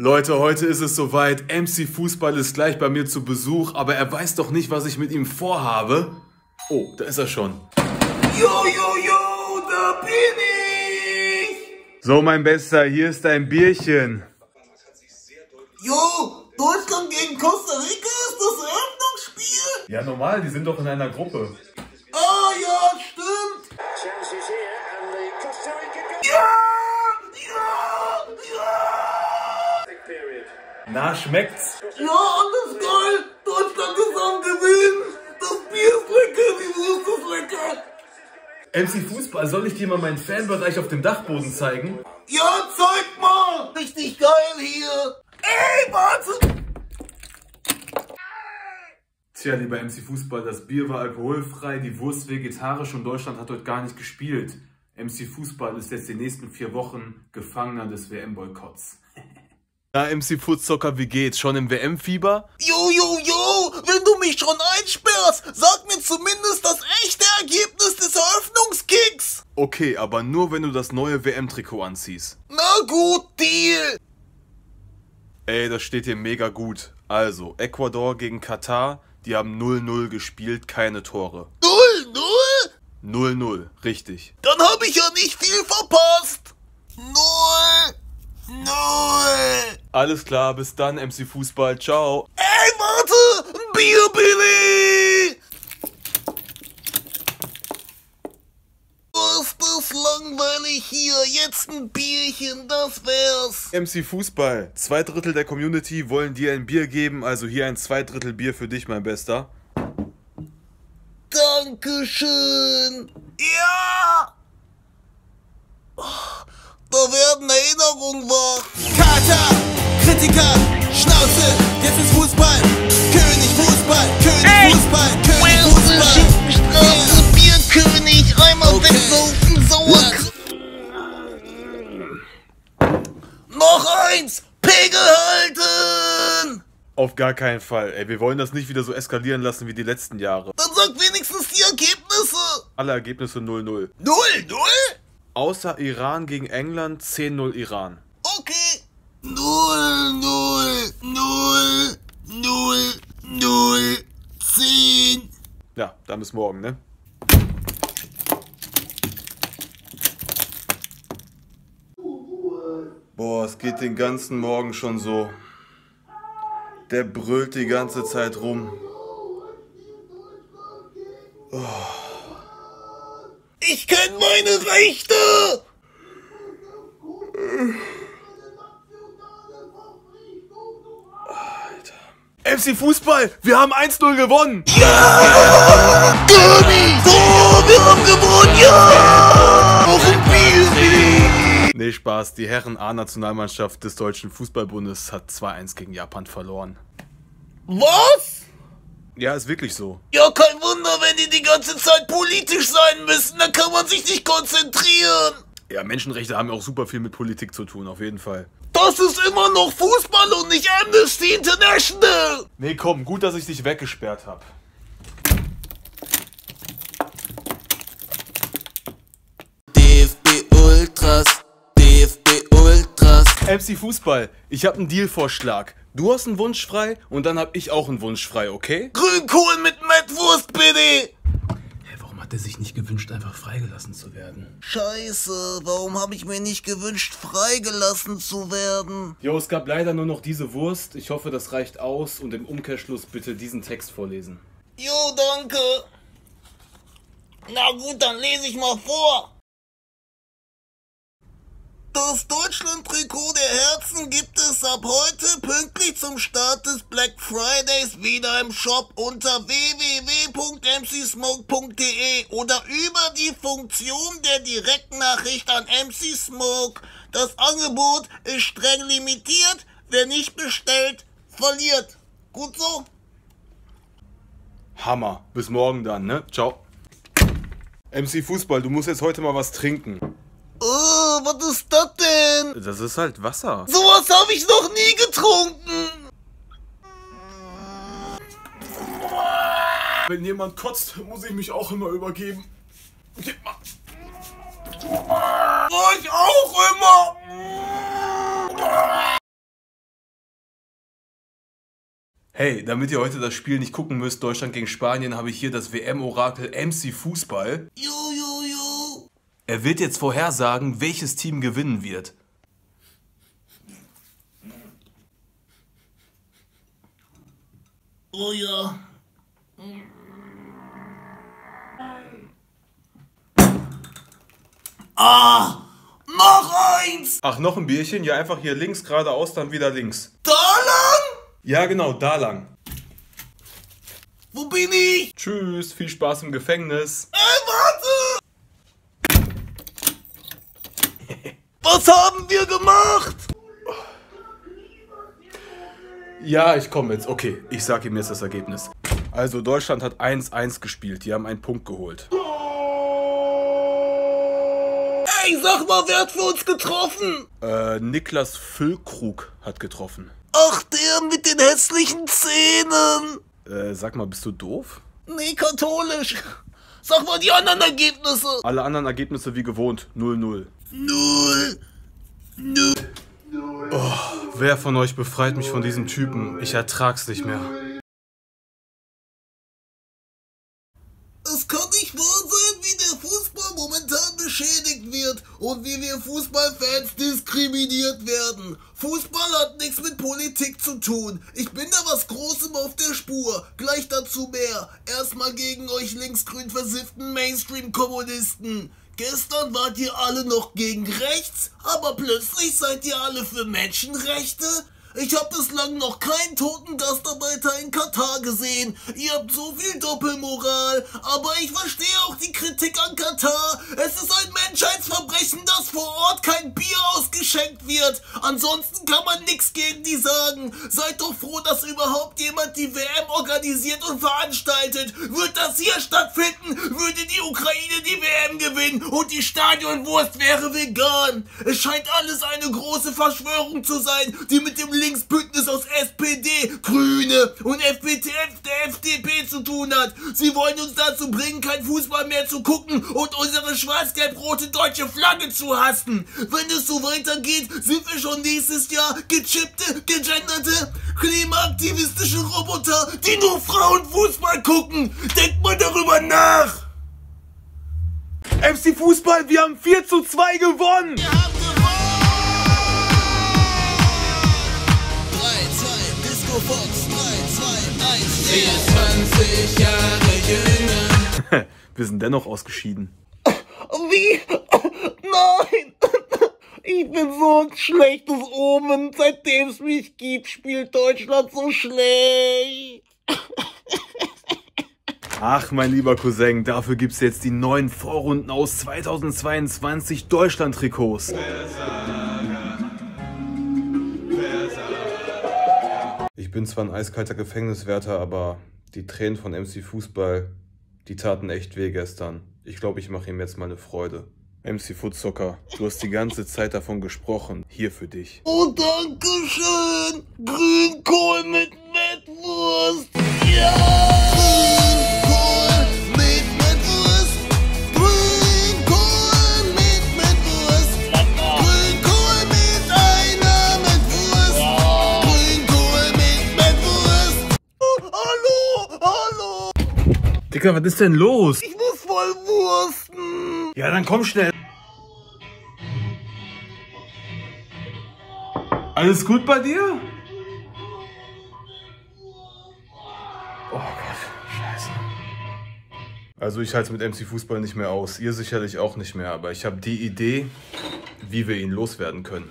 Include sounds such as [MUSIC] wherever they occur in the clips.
Leute, heute ist es soweit. MC Fußball ist gleich bei mir zu Besuch, aber er weiß doch nicht, was ich mit ihm vorhabe. Oh, da ist er schon. Jo, jo, jo, da bin ich! So, mein Bester, hier ist dein Bierchen. Jo, Deutschland gegen Costa Rica ist das Eröffnungsspiel? Ja, normal, die sind doch in einer Gruppe. Na, schmeckt's? Ja, alles geil. Deutschland ist am Gewinn. Das Bier ist lecker, die Wurst ist lecker. MC Fußball, soll ich dir mal meinen Fanbereich auf dem Dachboden zeigen? Ja, zeig mal. Richtig geil hier. Ey, warte. Tja, lieber MC Fußball, das Bier war alkoholfrei, die Wurst vegetarisch und Deutschland hat heute gar nicht gespielt. MC Fußball ist jetzt die nächsten vier Wochen Gefangener des WM-Boykotts. Na, MC Fußzocker, wie geht's? Schon im WM-Fieber? Jo, jo, jo, wenn du mich schon einsperrst, sag mir zumindest das echte Ergebnis des Eröffnungskicks. Okay, aber nur wenn du das neue WM-Trikot anziehst. Na gut, Deal. Ey, das steht hier mega gut. Also, Ecuador gegen Katar, die haben 0-0 gespielt, keine Tore. Null, null? 0-0, richtig. Dann hab ich ja nicht viel verpasst. Null, null. Alles klar, bis dann, MC Fußball, ciao. Ey, warte, Bier, Billy. Was ist langweilig hier? Jetzt ein Bierchen, das wär's. MC Fußball, zwei Drittel der Community wollen dir ein Bier geben, also hier ein zwei Drittel Bier für dich, mein Bester. Dankeschön. Ja. Da werden Erinnerungen wach. Kater, Kritiker, Schnauze, jetzt ist Fußball. König Fußball, König Fußball, König Fußball. Straße, Bierkönig, einmal okay. wegsaufen, sauer. Noch eins, Pegel halten. Auf gar keinen Fall, ey, wir wollen das nicht wieder so eskalieren lassen wie die letzten Jahre. Dann sag wenigstens die Ergebnisse. Alle Ergebnisse 0-0. Null, null? Außer Iran gegen England 10-0 Iran. Okay. Null, null, null, null, null, zehn. Ja, dann bis morgen, ne? Boah, es geht den ganzen Morgen schon so. Der brüllt die ganze Zeit rum. Meine Rechte. MC Fußball, wir haben 1-0 gewonnen! Gabi, oh, wir haben gewonnen, ja. Auf dem Bier. Nee, Spaß, die Herren A-Nationalmannschaft des Deutschen Fußballbundes hat 2-1 gegen Japan verloren. Was? Ja, ist wirklich so. Ja, kein Wunder, wenn die die ganze Zeit politisch sein müssen. Dann kann man sich nicht konzentrieren. Ja, Menschenrechte haben ja auch super viel mit Politik zu tun, auf jeden Fall. Das ist immer noch Fußball und nicht Amnesty International. Nee, komm, gut, dass ich dich weggesperrt habe. DFB Ultras, DFB Ultras. MC Fußball, ich habe einen Dealvorschlag. Du hast einen Wunsch frei und dann hab ich auch einen Wunsch frei, okay? Grünkohl mit Mettwurst, bitte. Hä, warum hat er sich nicht gewünscht, einfach freigelassen zu werden? Scheiße, warum habe ich mir nicht gewünscht, freigelassen zu werden? Jo, es gab leider nur noch diese Wurst. Ich hoffe, das reicht aus und im Umkehrschluss bitte diesen Text vorlesen. Jo, danke. Na gut, dann lese ich mal vor. Das Deutschland-Trikot der Herzen gibt es ab heute pünktlich zum Start des Black Fridays wieder im Shop unter www.mcsmoke.de oder über die Funktion der Direktnachricht an MC Smoke. Das Angebot ist streng limitiert. Wer nicht bestellt, verliert. Gut so? Hammer. Bis morgen dann, ne? Ciao. MC Fußball, du musst jetzt heute mal was trinken. Oh, was ist das denn? Das ist halt Wasser. Sowas habe ich noch nie getrunken. Wenn jemand kotzt, muss ich mich auch immer übergeben. Gib mal. Ich auch immer. Hey, damit ihr heute das Spiel nicht gucken müsst, Deutschland gegen Spanien, habe ich hier das WM-Orakel MC Fußball. Jo, jo, jo. Er wird jetzt vorhersagen, welches Team gewinnen wird. Oh ja. Ah! Noch eins! Ach, noch ein Bierchen? Ja, einfach hier links, geradeaus, dann wieder links. Da lang? Ja, genau, da lang. Wo bin ich? Tschüss, viel Spaß im Gefängnis. Ey, warte! [LAUGHS] Was haben wir gemacht? Ja, ich komme jetzt. Okay, ich sage ihm jetzt das Ergebnis. Also, Deutschland hat 1-1 gespielt. Die haben einen Punkt geholt. Ey, sag mal, wer hat für uns getroffen? Äh, Niklas Füllkrug hat getroffen. Ach, der mit den hässlichen Zähnen. Äh, sag mal, bist du doof? Nee, katholisch. Sag mal die anderen Ergebnisse. Alle anderen Ergebnisse wie gewohnt. 0-0. Null. Null. Wer von euch befreit mich von diesem Typen? Ich ertrag's nicht mehr. Es kann nicht wahr sein, wie der Fußball momentan beschädigt wird und wie wir Fußballfans diskriminiert werden. Fußball hat nichts mit Politik zu tun. Ich bin da was Großem auf der Spur. Gleich dazu mehr. Erstmal gegen euch linksgrün versifften Mainstream-Kommunisten. Gestern wart ihr alle noch gegen rechts, aber plötzlich seid ihr alle für Menschenrechte? Ich habe bislang noch keinen toten Gastarbeiter in Katar gesehen. Ihr habt so viel Doppelmoral, aber ich verstehe auch die Kritik an Katar. Es ist ein Menschheitsverbrechen, dass vor Ort kein Bier ausgeschenkt wird. Ansonsten kann man nichts gegen die sagen. Seid doch froh, dass überhaupt jemand die WM organisiert und veranstaltet. Wird das hier stattfinden, würde die Ukraine die WM gewinnen und die Stadionwurst wäre vegan. Es scheint alles eine große Verschwörung zu sein, die mit dem Linksbündnis aus SPD, Grüne und FPTF der FDP zu tun hat. Sie wollen uns dazu bringen, kein Fußball mehr zu gucken und unsere schwarz-gelb-rote deutsche Flagge zu hassen. Wenn es so weitergeht, sind wir schon nächstes Jahr gechippte, gegenderte, klimaaktivistische Roboter, die nur Frauen Fußball gucken. Denkt mal darüber nach. MC Fußball, wir haben 4 zu 2 gewonnen! Wir Fox, 3, 2, 1, Sie ist 20 Jahre jünger. Wir sind dennoch ausgeschieden. Wie? Nein! Ich bin so ein schlechtes Omen. Seitdem es mich gibt, spielt Deutschland so schlecht. Ach, mein lieber Cousin, dafür gibt's jetzt die neuen Vorrunden aus 2022 Deutschland-Trikots. Ich bin zwar ein eiskalter Gefängniswärter, aber die Tränen von MC Fußball, die taten echt weh gestern. Ich glaube, ich mache ihm jetzt mal eine Freude. MC Footzucker, du hast die ganze Zeit davon gesprochen. Hier für dich. Oh, danke schön. Grünkohl mit Mettwurst. Ja! Dicker, was ist denn los? Ich muss voll wursten. Ja, dann komm schnell. Alles gut bei dir? Oh Gott, scheiße. Also ich halte mit MC Fußball nicht mehr aus. Ihr sicherlich auch nicht mehr. Aber ich habe die Idee, wie wir ihn loswerden können.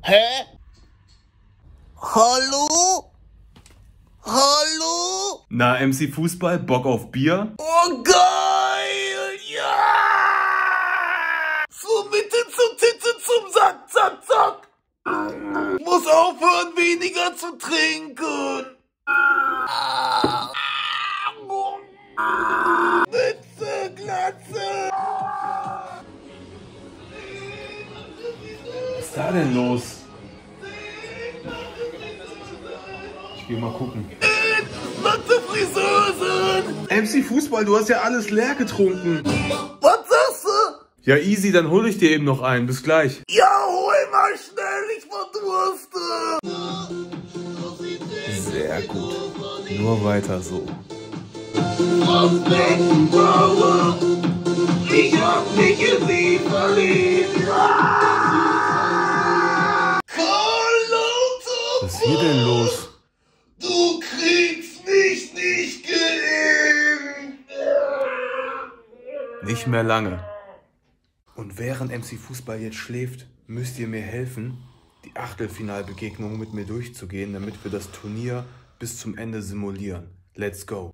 Hä? Hallo? Hallo? Na, MC Fußball, Bock auf Bier? Oh, geil! Ja! Zur Mitte, zur Titte, zum Sack, zack, zack! Muss aufhören, weniger zu trinken! Witze, Glatze! Was ist da denn los? Ich geh mal gucken. Mathe Friseusen! MC Fußball, du hast ja alles leer getrunken. Was sagst du? Ja, easy, dann hole ich dir eben noch einen. Bis gleich. Ja, hol mal schnell, ich verdurste! Ja gut, nur weiter so. Ich hab mich in sie verliebt. Was ist hier denn los? Nicht mehr lange. Und während MC Fußball jetzt schläft, müsst ihr mir helfen, die Achtelfinalbegegnung mit mir durchzugehen, damit wir das Turnier bis zum Ende simulieren. Let's go.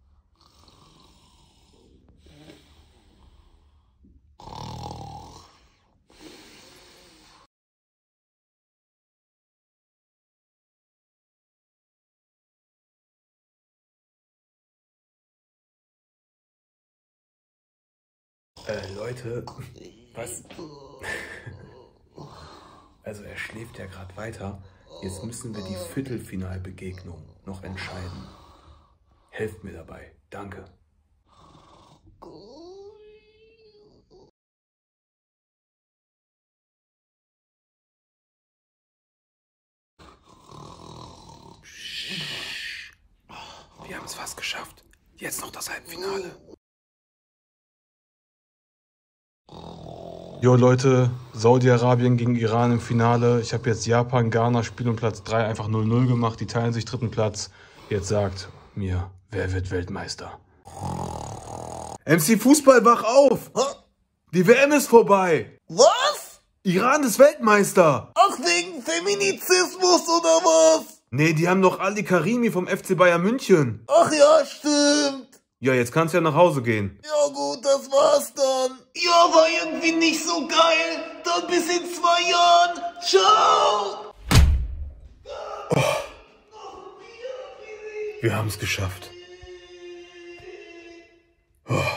Äh, Leute, was? [LAUGHS] Also er schläft ja gerade weiter. Jetzt müssen wir die Viertelfinalbegegnung noch entscheiden. Helft mir dabei. Danke. Wir haben es fast geschafft. Jetzt noch das Halbfinale. Jo Leute, Saudi-Arabien gegen Iran im Finale. Ich habe jetzt Japan, Ghana, Spiel um Platz 3 einfach 0-0 gemacht. Die teilen sich dritten Platz. Jetzt sagt mir, wer wird Weltmeister? MC Fußball, wach auf! Die WM ist vorbei! Was? Iran ist Weltmeister! Ach, wegen Feminizismus oder was? Nee, die haben doch Ali Karimi vom FC Bayern München. Ach ja, stimmt. Ja, jetzt kannst du ja nach Hause gehen. Ja gut, das war's dann. Ja, war irgendwie nicht so geil. Dann bis in zwei Jahren. Ciao! Oh. Wir haben's geschafft. Oh.